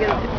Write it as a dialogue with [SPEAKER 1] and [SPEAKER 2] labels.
[SPEAKER 1] you get it.